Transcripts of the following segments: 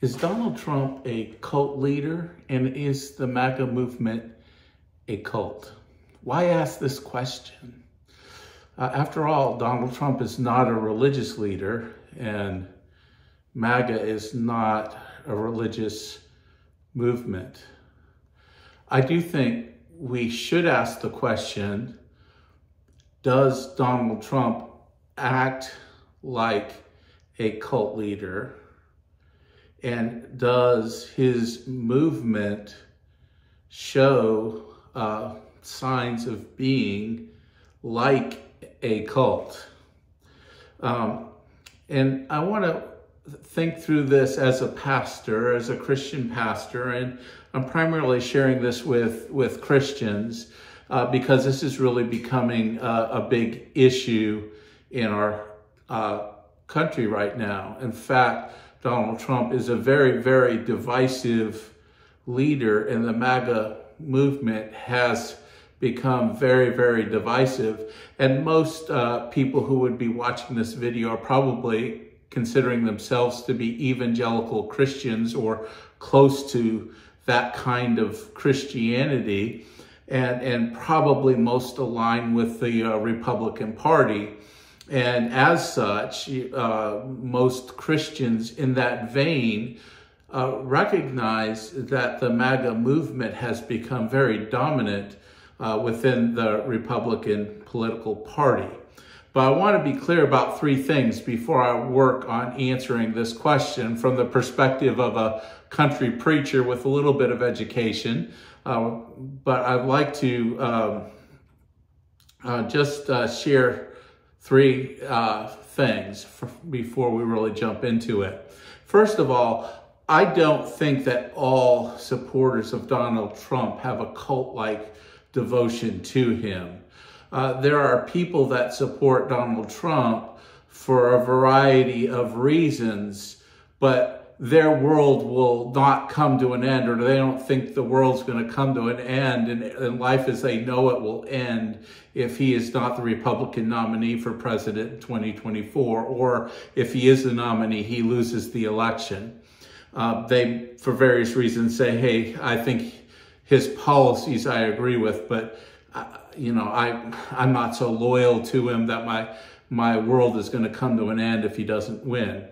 Is Donald Trump a cult leader and is the MAGA movement a cult? Why ask this question? Uh, after all, Donald Trump is not a religious leader and MAGA is not a religious movement. I do think we should ask the question, does Donald Trump act like a cult leader? And does his movement show uh, signs of being like a cult? Um, and I want to think through this as a pastor, as a Christian pastor, and I'm primarily sharing this with, with Christians uh, because this is really becoming a, a big issue in our uh, country right now. In fact, Donald Trump is a very, very divisive leader, and the MAGA movement has become very, very divisive. And most uh, people who would be watching this video are probably considering themselves to be evangelical Christians or close to that kind of Christianity, and, and probably most aligned with the uh, Republican Party. And as such, uh, most Christians in that vein uh, recognize that the MAGA movement has become very dominant uh, within the Republican political party. But I want to be clear about three things before I work on answering this question from the perspective of a country preacher with a little bit of education. Uh, but I'd like to um, uh, just uh, share three uh, things for, before we really jump into it. First of all, I don't think that all supporters of Donald Trump have a cult-like devotion to him. Uh, there are people that support Donald Trump for a variety of reasons, but their world will not come to an end or they don't think the world's going to come to an end and, and, life as they know it will end if he is not the Republican nominee for president in 2024 or if he is the nominee, he loses the election. Uh, they, for various reasons, say, hey, I think his policies I agree with, but, uh, you know, I, I'm not so loyal to him that my, my world is going to come to an end if he doesn't win.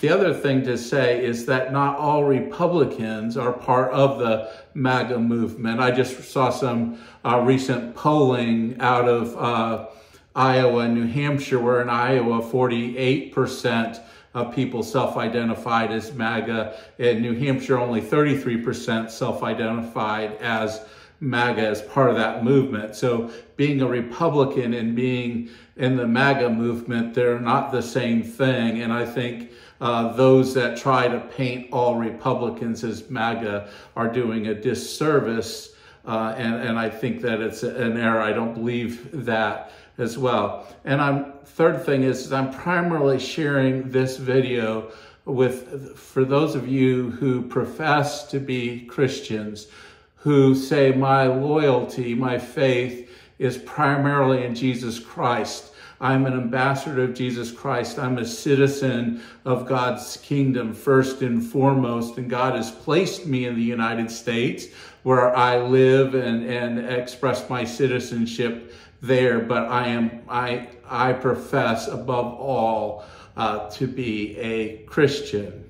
The other thing to say is that not all Republicans are part of the MAGA movement. I just saw some uh, recent polling out of uh, Iowa and New Hampshire, where in Iowa, 48% of people self-identified as MAGA. In New Hampshire, only 33% self-identified as MAGA as part of that movement. So being a Republican and being in the MAGA movement, they're not the same thing. And I think uh, those that try to paint all Republicans as MAGA are doing a disservice. Uh, and, and I think that it's an error. I don't believe that as well. And I'm third thing is I'm primarily sharing this video with for those of you who profess to be Christians, who say my loyalty, my faith is primarily in Jesus Christ. I'm an ambassador of Jesus Christ. I'm a citizen of God's kingdom first and foremost. And God has placed me in the United States where I live and, and express my citizenship there. But I am, I, I profess above all uh, to be a Christian.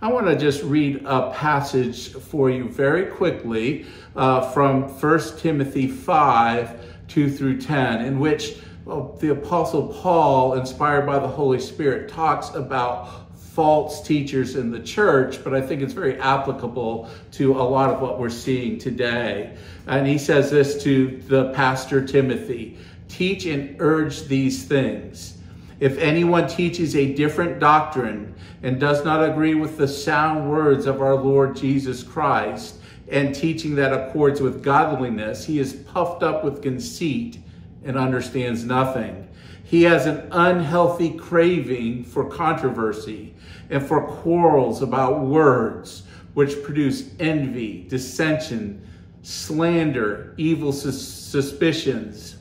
I want to just read a passage for you very quickly uh, from 1 Timothy 5, 2 through 10, in which well, the Apostle Paul, inspired by the Holy Spirit, talks about false teachers in the church, but I think it's very applicable to a lot of what we're seeing today. And he says this to the pastor Timothy teach and urge these things. If anyone teaches a different doctrine and does not agree with the sound words of our Lord Jesus Christ, and teaching that accords with godliness, he is puffed up with conceit and understands nothing. He has an unhealthy craving for controversy and for quarrels about words, which produce envy, dissension, slander, evil sus suspicions.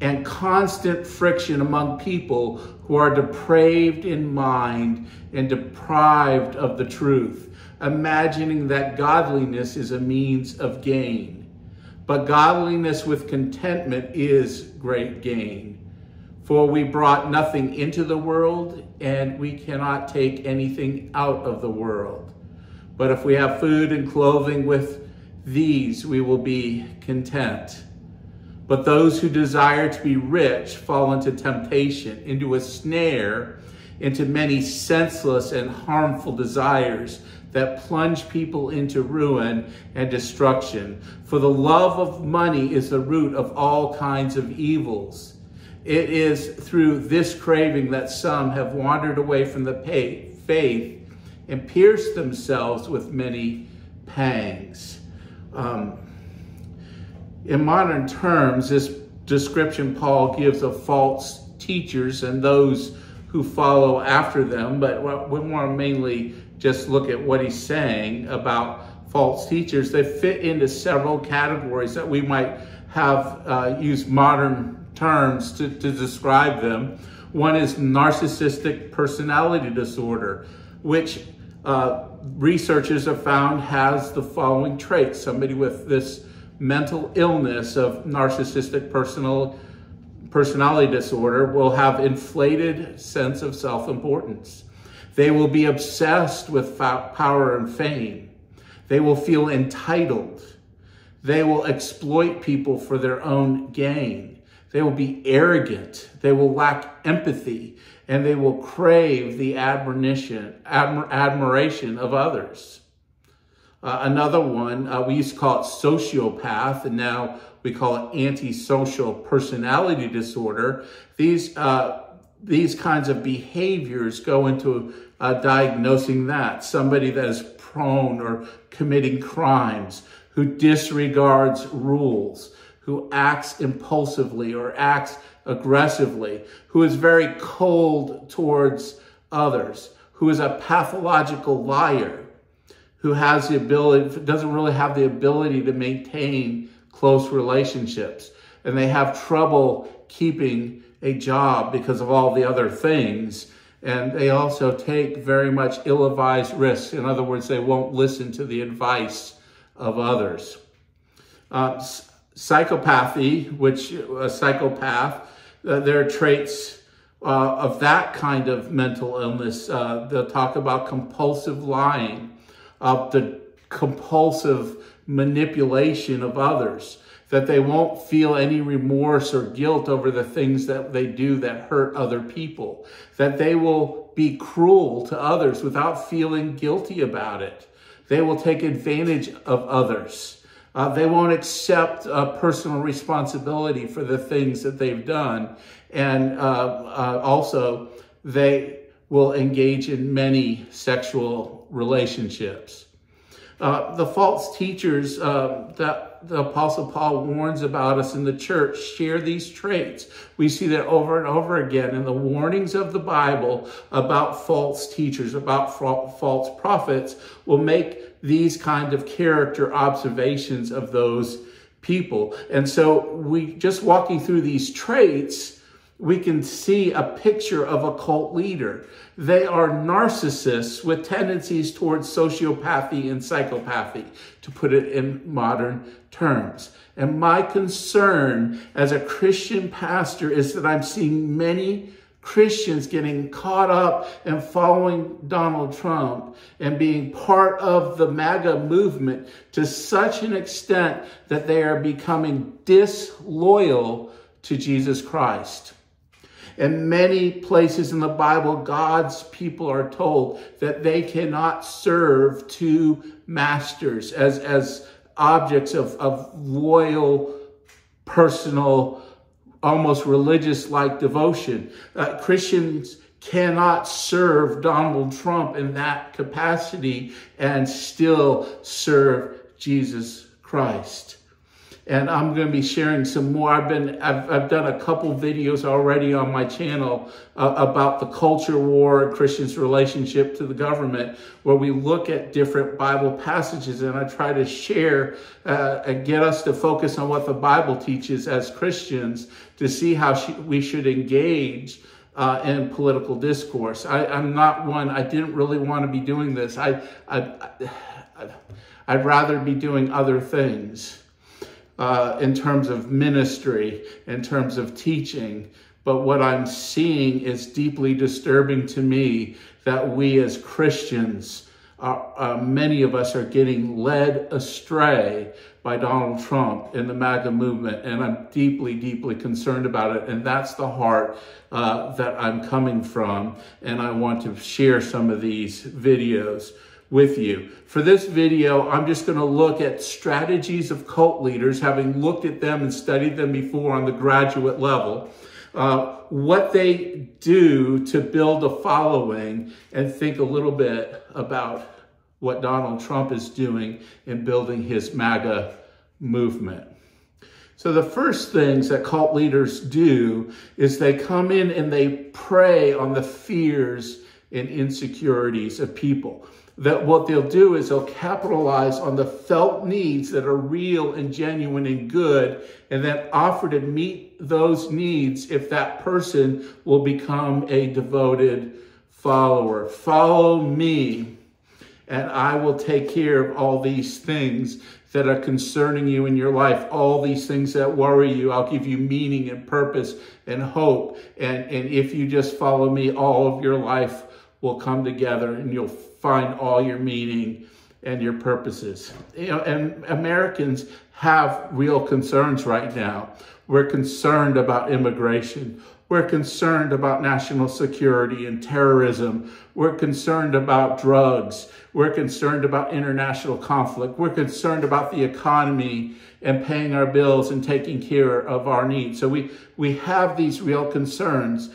and constant friction among people who are depraved in mind and deprived of the truth, imagining that godliness is a means of gain. But godliness with contentment is great gain. For we brought nothing into the world, and we cannot take anything out of the world. But if we have food and clothing with these, we will be content. But those who desire to be rich fall into temptation, into a snare, into many senseless and harmful desires that plunge people into ruin and destruction. For the love of money is the root of all kinds of evils. It is through this craving that some have wandered away from the faith and pierced themselves with many pangs. Um, in modern terms, this description Paul gives of false teachers and those who follow after them, but we want to mainly just look at what he's saying about false teachers. They fit into several categories that we might have uh, used modern terms to, to describe them. One is narcissistic personality disorder, which uh, researchers have found has the following traits. Somebody with this mental illness of narcissistic personal personality disorder will have inflated sense of self-importance. They will be obsessed with power and fame. They will feel entitled. They will exploit people for their own gain. They will be arrogant. They will lack empathy and they will crave the admiration, admir admiration of others. Uh, another one, uh, we used to call it sociopath, and now we call it antisocial personality disorder. These, uh, these kinds of behaviors go into uh, diagnosing that. Somebody that is prone or committing crimes, who disregards rules, who acts impulsively or acts aggressively, who is very cold towards others, who is a pathological liar, who has the ability, doesn't really have the ability to maintain close relationships. And they have trouble keeping a job because of all the other things. And they also take very much ill-advised risks. In other words, they won't listen to the advice of others. Uh, psychopathy, which a psychopath, uh, there are traits uh, of that kind of mental illness. Uh, they'll talk about compulsive lying, of the compulsive manipulation of others, that they won't feel any remorse or guilt over the things that they do that hurt other people, that they will be cruel to others without feeling guilty about it. They will take advantage of others. Uh, they won't accept uh, personal responsibility for the things that they've done. And uh, uh also, they will engage in many sexual relationships. Uh, the false teachers uh, that the Apostle Paul warns about us in the church share these traits. We see that over and over again in the warnings of the Bible about false teachers, about false prophets, will make these kind of character observations of those people. And so we just walking through these traits we can see a picture of a cult leader. They are narcissists with tendencies towards sociopathy and psychopathy, to put it in modern terms. And my concern as a Christian pastor is that I'm seeing many Christians getting caught up and following Donald Trump and being part of the MAGA movement to such an extent that they are becoming disloyal to Jesus Christ. In many places in the Bible, God's people are told that they cannot serve two masters as, as objects of, of loyal, personal, almost religious-like devotion. Uh, Christians cannot serve Donald Trump in that capacity and still serve Jesus Christ. And I'm going to be sharing some more. I've been, I've, I've done a couple videos already on my channel uh, about the culture war and Christians' relationship to the government, where we look at different Bible passages and I try to share uh, and get us to focus on what the Bible teaches as Christians to see how we should engage uh, in political discourse. I, am not one, I didn't really want to be doing this. I, I, I, I'd rather be doing other things uh, in terms of ministry, in terms of teaching. But what I'm seeing is deeply disturbing to me that we as Christians, are, uh, many of us are getting led astray by Donald Trump and the MAGA movement. And I'm deeply, deeply concerned about it. And that's the heart uh, that I'm coming from. And I want to share some of these videos with you. For this video, I'm just going to look at strategies of cult leaders, having looked at them and studied them before on the graduate level, uh, what they do to build a following, and think a little bit about what Donald Trump is doing in building his MAGA movement. So the first things that cult leaders do is they come in and they prey on the fears and insecurities of people that what they'll do is they'll capitalize on the felt needs that are real and genuine and good, and then offer to meet those needs if that person will become a devoted follower. Follow me, and I will take care of all these things that are concerning you in your life, all these things that worry you. I'll give you meaning and purpose and hope. And, and if you just follow me, all of your life will come together and you'll find all your meaning and your purposes. You know, and Americans have real concerns right now. We're concerned about immigration. We're concerned about national security and terrorism. We're concerned about drugs. We're concerned about international conflict. We're concerned about the economy and paying our bills and taking care of our needs. So we, we have these real concerns.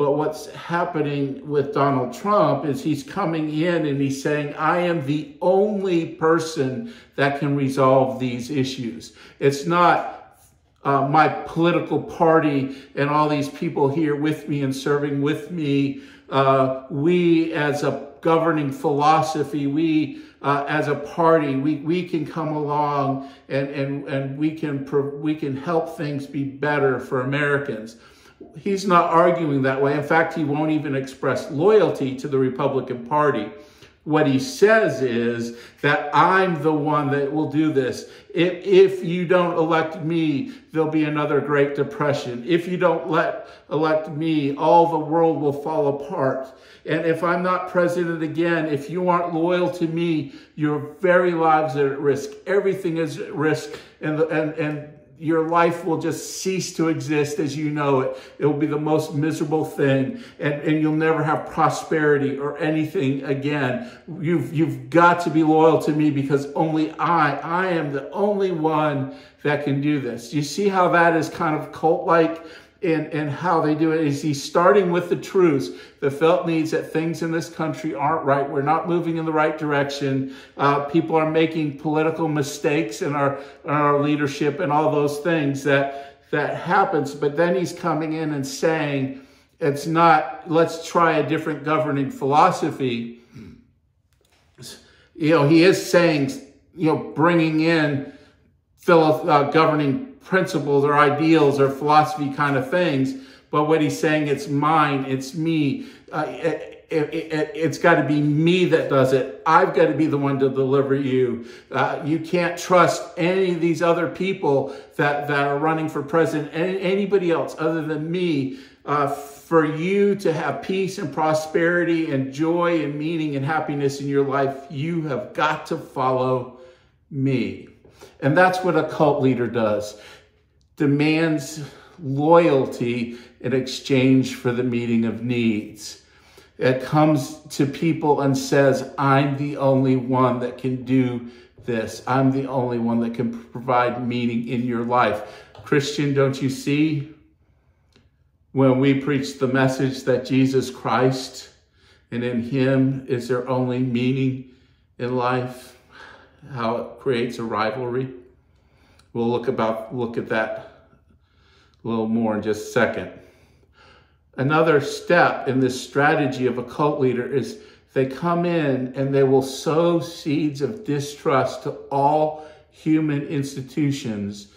But what's happening with Donald Trump is he's coming in and he's saying, I am the only person that can resolve these issues. It's not uh, my political party and all these people here with me and serving with me. Uh, we, as a governing philosophy, we uh, as a party, we, we can come along and, and, and we, can, we can help things be better for Americans he's not arguing that way. In fact, he won't even express loyalty to the Republican Party. What he says is that I'm the one that will do this. If, if you don't elect me, there'll be another Great Depression. If you don't let, elect me, all the world will fall apart. And if I'm not president again, if you aren't loyal to me, your very lives are at risk. Everything is at risk. And, and, and your life will just cease to exist as you know it. It will be the most miserable thing and, and you'll never have prosperity or anything again. You've, you've got to be loyal to me because only I, I am the only one that can do this. You see how that is kind of cult-like? And, and how they do it is he's starting with the truths, the felt needs that things in this country aren't right. We're not moving in the right direction. Uh, people are making political mistakes in our, in our leadership and all those things that, that happens. But then he's coming in and saying, it's not, let's try a different governing philosophy. You know, he is saying, you know, bringing in uh, governing principles or ideals or philosophy kind of things. But what he's saying, it's mine, it's me. Uh, it, it, it, it's got to be me that does it. I've got to be the one to deliver you. Uh, you can't trust any of these other people that, that are running for president, any, anybody else other than me. Uh, for you to have peace and prosperity and joy and meaning and happiness in your life, you have got to follow me. And that's what a cult leader does demands loyalty in exchange for the meeting of needs. It comes to people and says, I'm the only one that can do this. I'm the only one that can provide meaning in your life. Christian, don't you see? When we preach the message that Jesus Christ and in him is there only meaning in life, how it creates a rivalry. We'll look about look at that a little more in just a second. Another step in this strategy of a cult leader is they come in and they will sow seeds of distrust to all human institutions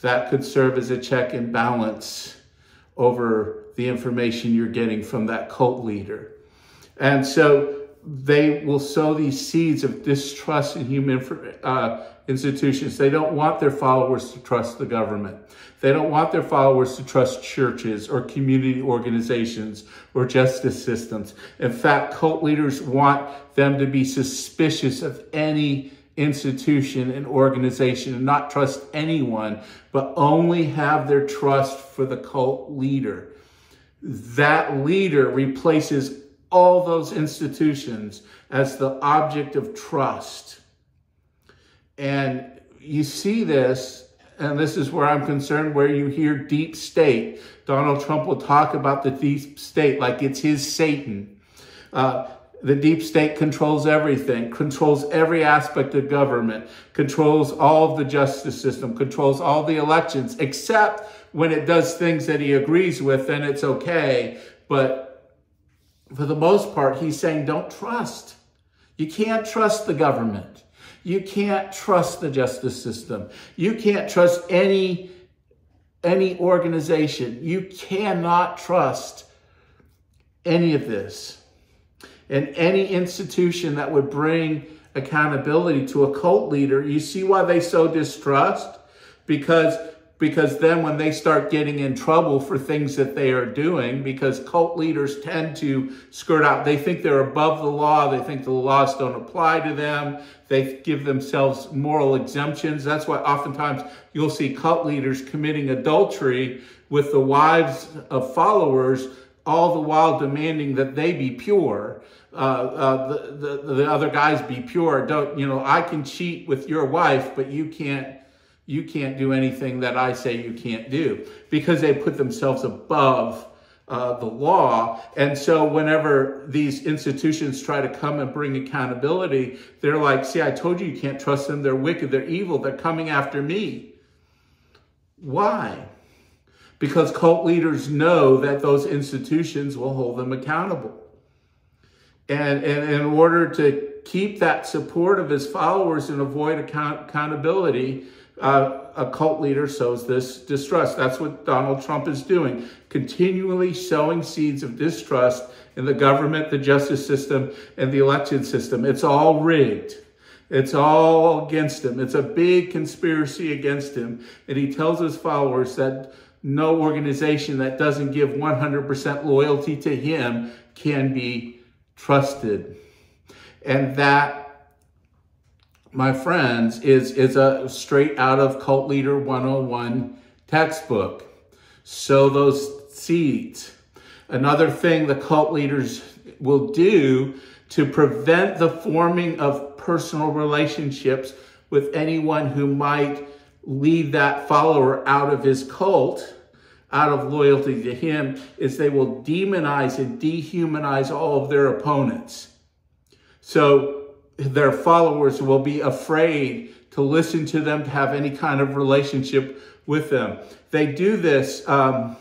that could serve as a check and balance over the information you're getting from that cult leader. And so they will sow these seeds of distrust in human uh, institutions. They don't want their followers to trust the government. They don't want their followers to trust churches or community organizations or justice systems. In fact, cult leaders want them to be suspicious of any institution and organization and not trust anyone, but only have their trust for the cult leader. That leader replaces all those institutions as the object of trust. And you see this, and this is where I'm concerned, where you hear deep state. Donald Trump will talk about the deep state like it's his Satan. Uh, the deep state controls everything, controls every aspect of government, controls all of the justice system, controls all the elections, except when it does things that he agrees with, then it's okay. But for the most part, he's saying don't trust. You can't trust the government. You can't trust the justice system. You can't trust any, any organization. You cannot trust any of this and any institution that would bring accountability to a cult leader, you see why they so distrust? Because because then when they start getting in trouble for things that they are doing, because cult leaders tend to skirt out, they think they're above the law, they think the laws don't apply to them, they give themselves moral exemptions. That's why oftentimes you'll see cult leaders committing adultery with the wives of followers, all the while demanding that they be pure uh, uh, the, the, the other guys be pure. Don't, you know, I can cheat with your wife, but you can't, you can't do anything that I say you can't do because they put themselves above uh, the law. And so whenever these institutions try to come and bring accountability, they're like, see, I told you you can't trust them. They're wicked. They're evil. They're coming after me. Why? Because cult leaders know that those institutions will hold them accountable. And, and in order to keep that support of his followers and avoid account, accountability, uh, a cult leader sows this distrust. That's what Donald Trump is doing, continually sowing seeds of distrust in the government, the justice system, and the election system. It's all rigged. It's all against him. It's a big conspiracy against him. And he tells his followers that no organization that doesn't give 100% loyalty to him can be trusted. And that, my friends, is, is a straight out of Cult Leader 101 textbook. Sow those seeds. Another thing the cult leaders will do to prevent the forming of personal relationships with anyone who might lead that follower out of his cult out of loyalty to him is they will demonize and dehumanize all of their opponents. So their followers will be afraid to listen to them, to have any kind of relationship with them. They do this um,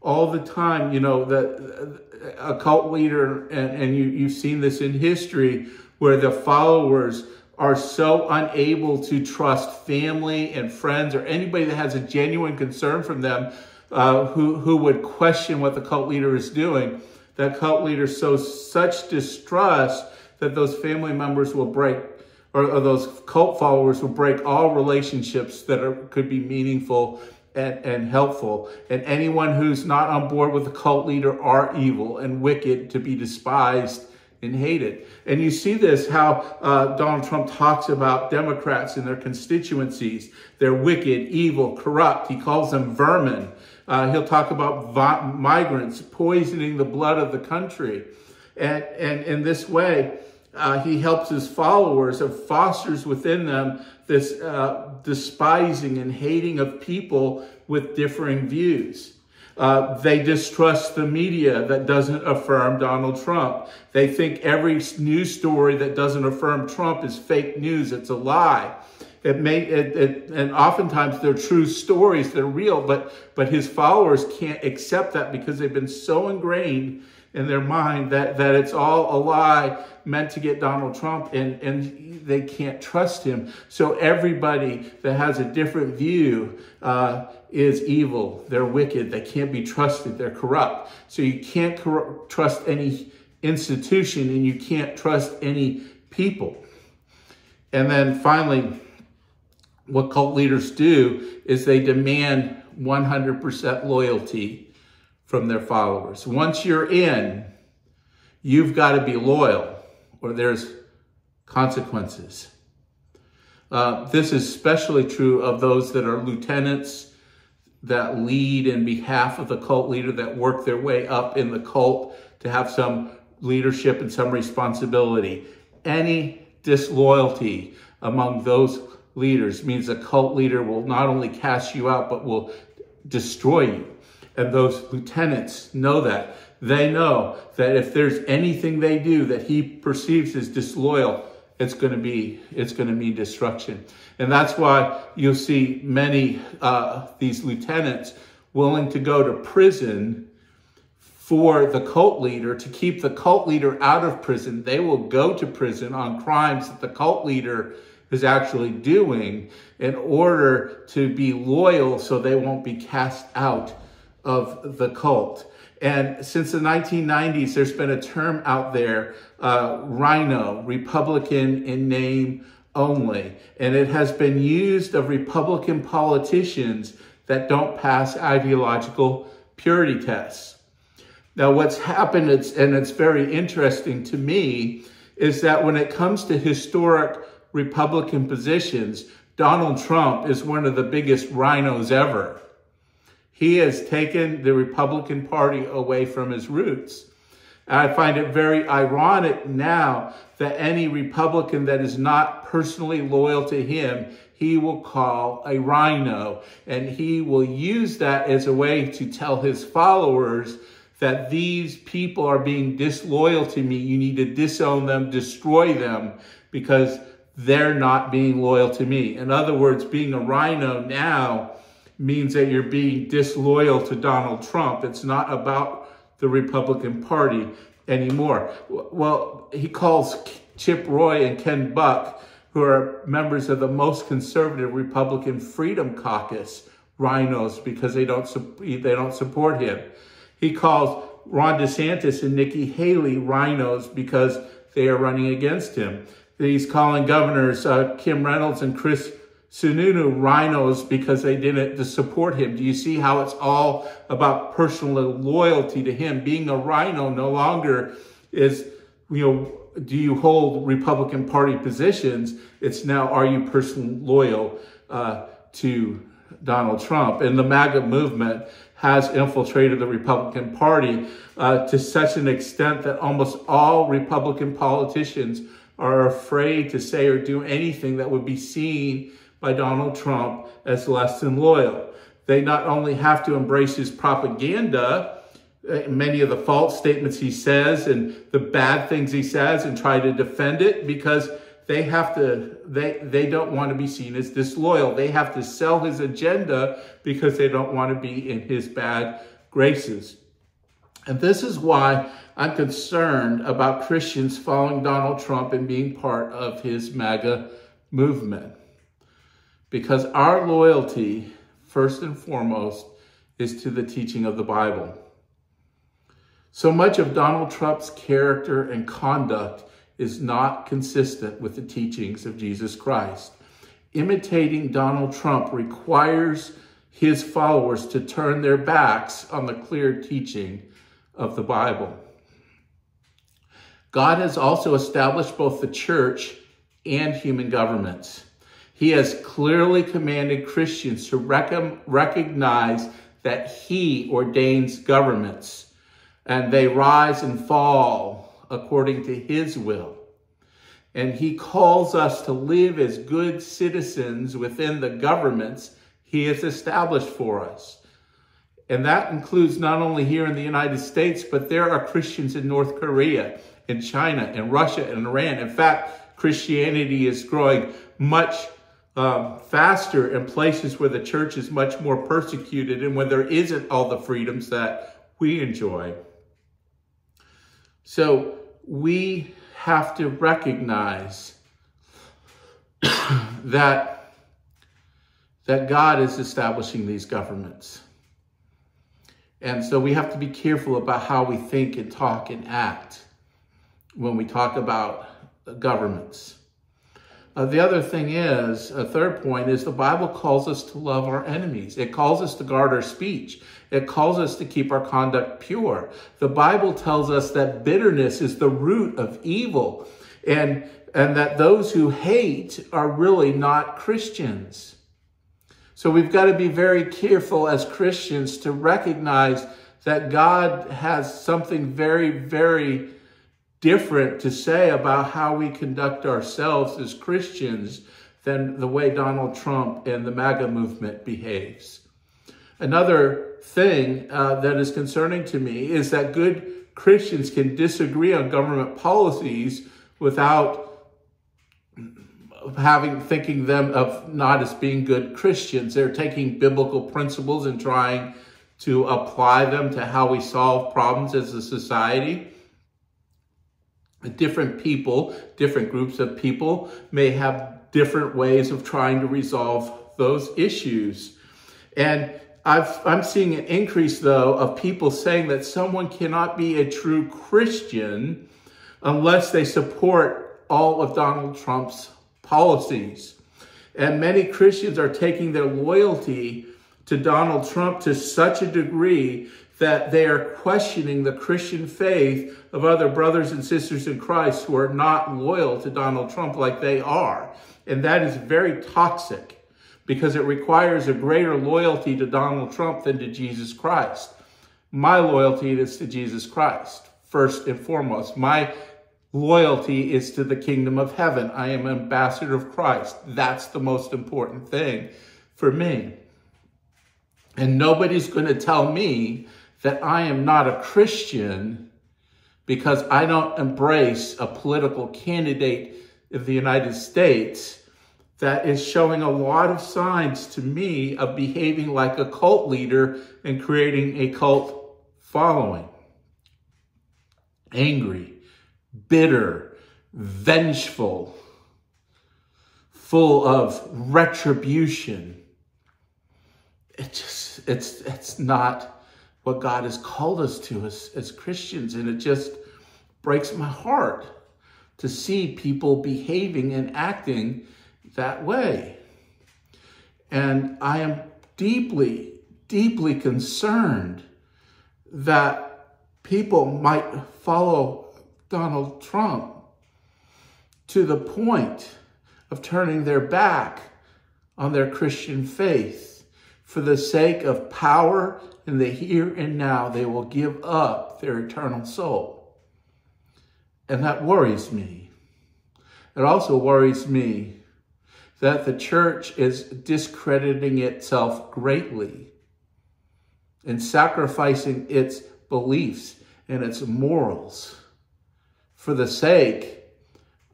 all the time. You know, the, a cult leader, and, and you, you've seen this in history, where the followers are so unable to trust family and friends or anybody that has a genuine concern from them uh, who, who would question what the cult leader is doing, that cult leader sows such distrust that those family members will break, or, or those cult followers will break all relationships that are, could be meaningful and, and helpful. And anyone who's not on board with the cult leader are evil and wicked to be despised and hated. And you see this how uh, Donald Trump talks about Democrats and their constituencies. They're wicked, evil, corrupt. He calls them vermin. Uh, he'll talk about migrants poisoning the blood of the country. And, and in this way, uh, he helps his followers and fosters within them this uh, despising and hating of people with differing views. Uh, they distrust the media that doesn't affirm Donald Trump. They think every news story that doesn't affirm Trump is fake news. It's a lie. It may, it, it, and oftentimes they're true stories, they're real, but, but his followers can't accept that because they've been so ingrained in their mind that, that it's all a lie meant to get Donald Trump and, and they can't trust him. So everybody that has a different view uh, is evil. They're wicked. They can't be trusted. They're corrupt. So you can't trust any institution and you can't trust any people. And then finally, what cult leaders do is they demand 100% loyalty from their followers. Once you're in, you've got to be loyal or there's consequences. Uh, this is especially true of those that are lieutenants that lead in behalf of the cult leader that work their way up in the cult to have some leadership and some responsibility. Any disloyalty among those leaders means a cult leader will not only cast you out, but will destroy you. And those lieutenants know that. They know that if there's anything they do that he perceives as disloyal, it's going to be it's going to mean destruction. And that's why you'll see many uh, these lieutenants willing to go to prison for the cult leader to keep the cult leader out of prison. They will go to prison on crimes that the cult leader is actually doing in order to be loyal so they won't be cast out of the cult. And since the 1990s, there's been a term out there, uh, RINO, Republican in name only. And it has been used of Republican politicians that don't pass ideological purity tests. Now, what's happened, it's, and it's very interesting to me, is that when it comes to historic Republican positions, Donald Trump is one of the biggest RINOs ever. He has taken the Republican Party away from his roots. I find it very ironic now that any Republican that is not personally loyal to him, he will call a RINO. And he will use that as a way to tell his followers that these people are being disloyal to me. You need to disown them, destroy them, because they're not being loyal to me. In other words, being a RINO now means that you're being disloyal to Donald Trump. It's not about the Republican Party anymore. Well, he calls Chip Roy and Ken Buck, who are members of the most conservative Republican Freedom Caucus, RINOs because they don't they don't support him. He calls Ron DeSantis and Nikki Haley RINOs because they are running against him. He's calling governors uh, Kim Reynolds and Chris Sununu RINOs because they didn't to support him. Do you see how it's all about personal loyalty to him? Being a RINO no longer is, you know, do you hold Republican Party positions? It's now, are you personally loyal uh, to Donald Trump? And the MAGA movement has infiltrated the Republican Party uh, to such an extent that almost all Republican politicians are afraid to say or do anything that would be seen by Donald Trump as less than loyal. They not only have to embrace his propaganda, uh, many of the false statements he says and the bad things he says and try to defend it because they have to they they don't want to be seen as disloyal. They have to sell his agenda because they don't want to be in his bad graces. And this is why i'm concerned about christians following donald trump and being part of his maga movement because our loyalty, first and foremost, is to the teaching of the Bible. So much of Donald Trump's character and conduct is not consistent with the teachings of Jesus Christ. Imitating Donald Trump requires his followers to turn their backs on the clear teaching of the Bible. God has also established both the church and human governments. He has clearly commanded Christians to rec- recognize that he ordains governments and they rise and fall according to his will. And he calls us to live as good citizens within the governments he has established for us. And that includes not only here in the United States, but there are Christians in North Korea, in China, in Russia, and Iran. In fact, Christianity is growing much um, faster in places where the church is much more persecuted and when there isn't all the freedoms that we enjoy. So we have to recognize that, that God is establishing these governments. And so we have to be careful about how we think and talk and act when we talk about governments. Uh, the other thing is, a third point is the Bible calls us to love our enemies. It calls us to guard our speech. It calls us to keep our conduct pure. The Bible tells us that bitterness is the root of evil and, and that those who hate are really not Christians. So we've got to be very careful as Christians to recognize that God has something very, very different to say about how we conduct ourselves as Christians than the way Donald Trump and the MAGA movement behaves. Another thing uh, that is concerning to me is that good Christians can disagree on government policies without having thinking them of not as being good Christians. They're taking biblical principles and trying to apply them to how we solve problems as a society different people, different groups of people may have different ways of trying to resolve those issues. And I've, I'm seeing an increase, though, of people saying that someone cannot be a true Christian unless they support all of Donald Trump's policies. And many Christians are taking their loyalty to Donald Trump to such a degree that they are questioning the Christian faith of other brothers and sisters in Christ who are not loyal to Donald Trump like they are. And that is very toxic because it requires a greater loyalty to Donald Trump than to Jesus Christ. My loyalty is to Jesus Christ, first and foremost. My loyalty is to the kingdom of heaven. I am ambassador of Christ. That's the most important thing for me. And nobody's going to tell me that I am not a Christian because I don't embrace a political candidate of the United States that is showing a lot of signs to me of behaving like a cult leader and creating a cult following. Angry, bitter, vengeful, full of retribution. It just, it's, it's not what God has called us to as, as Christians. And it just breaks my heart to see people behaving and acting that way. And I am deeply, deeply concerned that people might follow Donald Trump to the point of turning their back on their Christian faith for the sake of power in the here and now, they will give up their eternal soul. And that worries me. It also worries me that the church is discrediting itself greatly and sacrificing its beliefs and its morals for the sake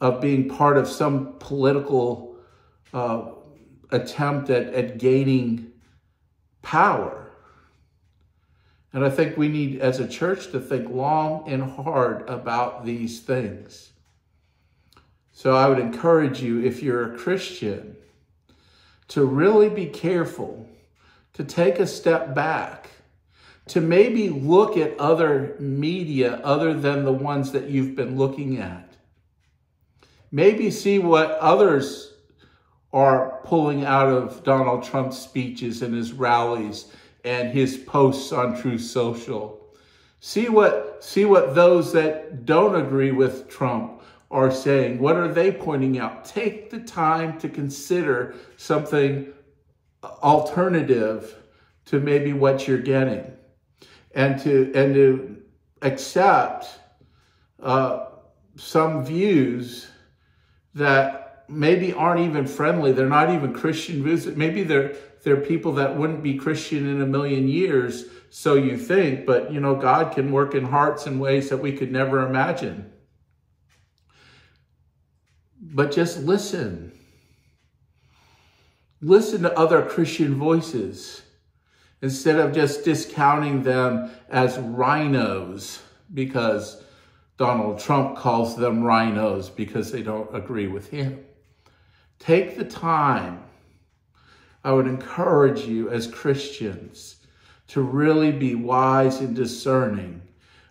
of being part of some political uh, attempt at, at gaining power. And I think we need, as a church, to think long and hard about these things. So I would encourage you, if you're a Christian, to really be careful, to take a step back, to maybe look at other media other than the ones that you've been looking at. Maybe see what others are pulling out of Donald Trump's speeches and his rallies and his posts on Truth Social. See what, see what those that don't agree with Trump are saying. What are they pointing out? Take the time to consider something alternative to maybe what you're getting and to, and to accept uh, some views that maybe aren't even friendly. They're not even Christian views. Maybe they're they're people that wouldn't be Christian in a million years, so you think, but you know, God can work in hearts in ways that we could never imagine. But just listen. Listen to other Christian voices instead of just discounting them as RINOs because Donald Trump calls them RINOs because they don't agree with him. Take the time. I would encourage you as Christians to really be wise and discerning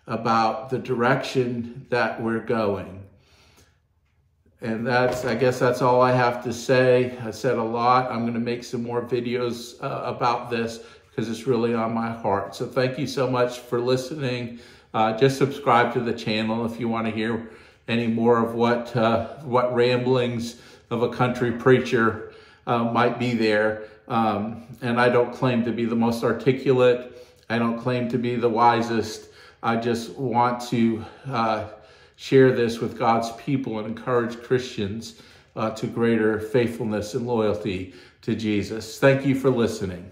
about the direction that we're going. And that's, I guess that's all I have to say. I said a lot. I'm going to make some more videos uh, about this because it's really on my heart. So thank you so much for listening. Uh, just subscribe to the channel if you want to hear any more of what, uh, what ramblings of a country preacher uh, might be there. Um, and I don't claim to be the most articulate. I don't claim to be the wisest. I just want to uh, share this with God's people and encourage Christians uh, to greater faithfulness and loyalty to Jesus. Thank you for listening.